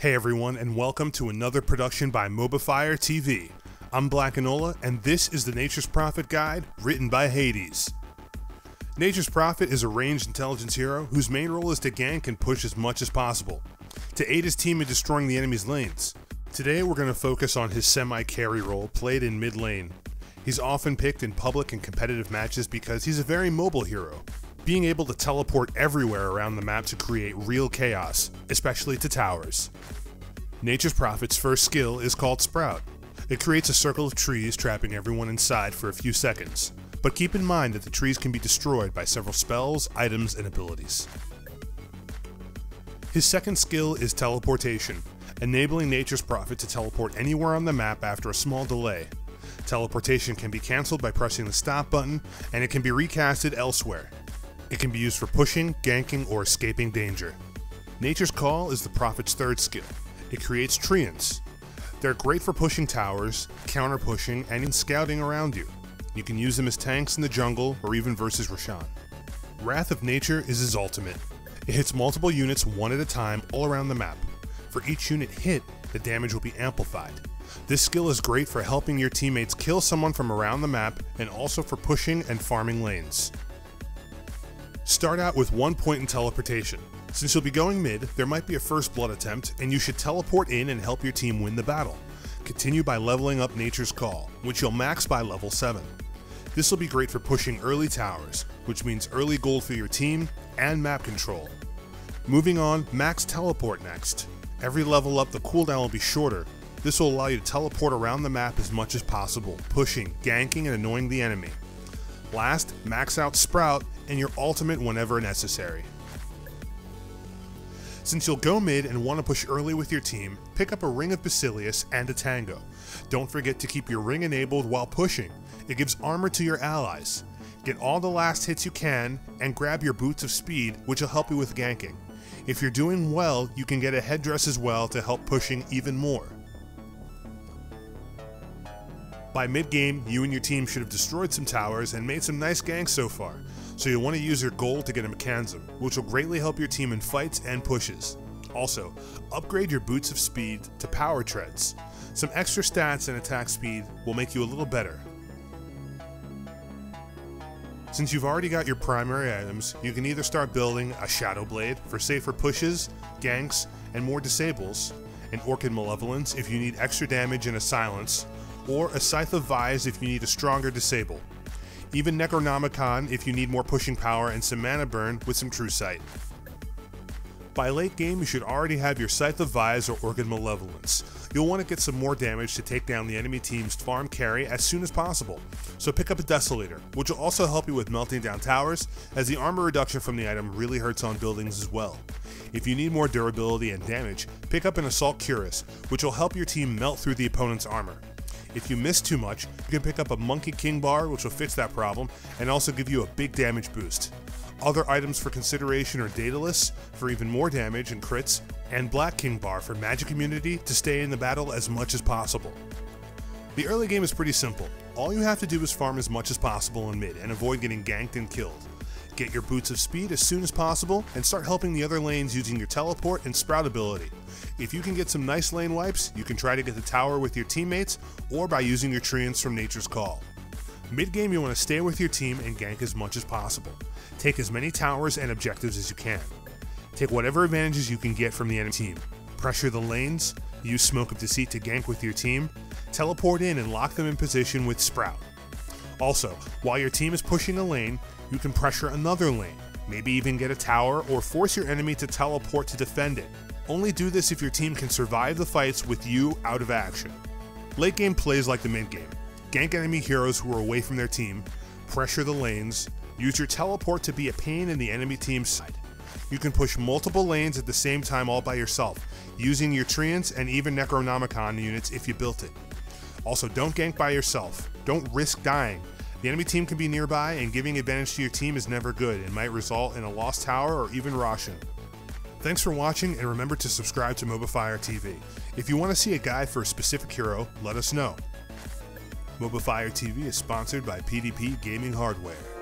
Hey everyone, and welcome to another production by MOBAFire TV. I'm Blakinola, and this is the Nature's Prophet Guide, written by Hades. Nature's Prophet is a ranged intelligence hero whose main role is to gank and push as much as possible, to aid his team in destroying the enemy's lanes. Today we're going to focus on his semi-carry role played in mid lane. He's often picked in public and competitive matches because he's a very mobile hero, being able to teleport everywhere around the map to create real chaos, especially to towers. Nature's Prophet's first skill is called Sprout. It creates a circle of trees, trapping everyone inside for a few seconds. But keep in mind that the trees can be destroyed by several spells, items, and abilities. His second skill is Teleportation, enabling Nature's Prophet to teleport anywhere on the map after a small delay. Teleportation can be cancelled by pressing the stop button, and it can be recasted elsewhere. It can be used for pushing, ganking, or escaping danger. Nature's Call is the Prophet's third skill. It creates treants. They're great for pushing towers, counter pushing, and in scouting around you. You can use them as tanks in the jungle or even versus Roshan. Wrath of Nature is his ultimate. It hits multiple units one at a time all around the map. For each unit hit, the damage will be amplified. This skill is great for helping your teammates kill someone from around the map and also for pushing and farming lanes. Start out with one point in teleportation. Since you'll be going mid, there might be a first blood attempt, and you should teleport in and help your team win the battle. Continue by leveling up Nature's Call, which you'll max by level 7. This will be great for pushing early towers, which means early gold for your team and map control. Moving on, max teleport next. Every level up, the cooldown will be shorter. This will allow you to teleport around the map as much as possible, pushing, ganking, and annoying the enemy. Last, max out Sprout and your ultimate whenever necessary. Since you'll go mid and want to push early with your team, pick up a Ring of Basilius and a Tango. Don't forget to keep your ring enabled while pushing. It gives armor to your allies. Get all the last hits you can, and grab your Boots of Speed, which will help you with ganking. If you're doing well, you can get a headdress as well to help pushing even more. By mid game, you and your team should have destroyed some towers and made some nice ganks so far, so you'll want to use your gold to get a Mekansm, which will greatly help your team in fights and pushes. Also, upgrade your Boots of Speed to Power Treads. Some extra stats and attack speed will make you a little better. Since you've already got your primary items, you can either start building a Shadow Blade for safer pushes, ganks, and more disables, an Orchid Malevolence if you need extra damage and a silence, or a Scythe of Vyse if you need a stronger disable. Even Necronomicon if you need more pushing power and some mana burn with some True Sight. By late game, you should already have your Scythe of Vyse or Orchid Malevolence. You'll want to get some more damage to take down the enemy team's farm carry as soon as possible, so pick up a Desolator, which will also help you with melting down towers, as the armor reduction from the item really hurts on buildings as well. If you need more durability and damage, pick up an Assault Cuirass, which will help your team melt through the opponent's armor. If you miss too much, you can pick up a Monkey King bar, which will fix that problem, and also give you a big damage boost. Other items for consideration are Daedalus for even more damage and crits, and Black King Bar for magic immunity to stay in the battle as much as possible. The early game is pretty simple. All you have to do is farm as much as possible in mid and avoid getting ganked and killed. Get your Boots of Speed as soon as possible and start helping the other lanes using your teleport and sprout ability. If you can get some nice lane wipes, you can try to get the tower with your teammates or by using your treants from Nature's Call. Mid game, you want to stay with your team and gank as much as possible. Take as many towers and objectives as you can. Take whatever advantages you can get from the enemy team. Pressure the lanes, use Smoke of Deceit to gank with your team, teleport in and lock them in position with Sprout. Also, while your team is pushing a lane, you can pressure another lane, maybe even get a tower or force your enemy to teleport to defend it. Only do this if your team can survive the fights with you out of action. Late game plays like the mid game. Gank enemy heroes who are away from their team, pressure the lanes, use your teleport to be a pain in the enemy team's side. You can push multiple lanes at the same time all by yourself, using your treants and even Necronomicon units if you built it. Also, don't gank by yourself. Don't risk dying. The enemy team can be nearby, and giving advantage to your team is never good and might result in a lost tower or even Roshan. Thanks for watching, and remember to subscribe to MOBAFire TV. If you want to see a guide for a specific hero, let us know. MOBAFire TV is sponsored by PDP Gaming Hardware.